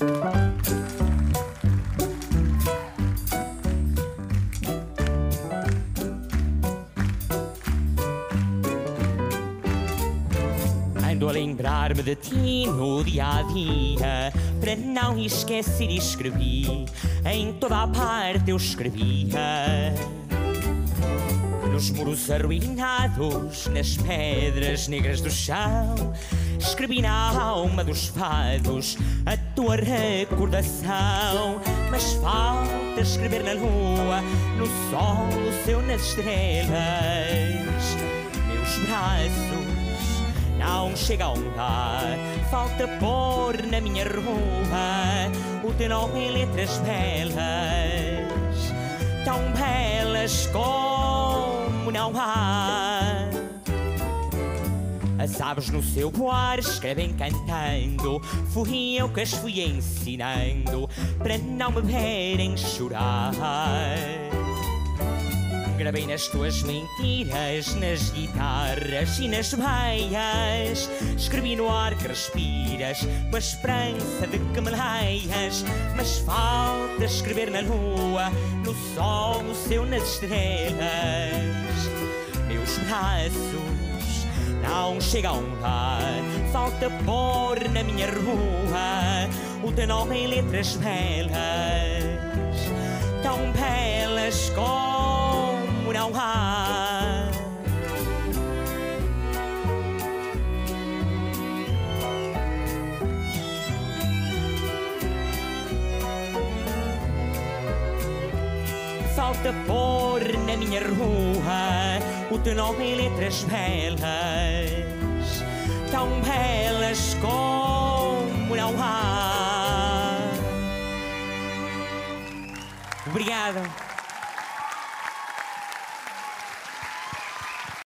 Ando a lembrar-me de ti no dia a dia Para não esquecer escrevi. Em toda a parte eu escrevia Nos muros arruinados Nas pedras negras do chão. Escrevi na alma dos fados A tua recordação. Mas falta escrever na lua No sol, o céu, nas estrelas. Meus braços não chega a um dar. Falta pôr na minha rua o teu nome em letras belas, tão belas como não há. As aves no seu ar escrevem cantando Fui eu que as fui ensinando Para não me verem chorar Gravei nas tuas mentiras, nas guitarras e nas meias. Escrevi no ar que respiras, com a esperança de que me leias. Mas falta escrever na lua, no sol, no céu, nas estrelas. Meus braços não chegam lá, falta pôr na minha rua o teu nome em letras belas, tão belas como não há. Falta pôr na minha rua nome em letras belas, tão belas como não há. Obrigado.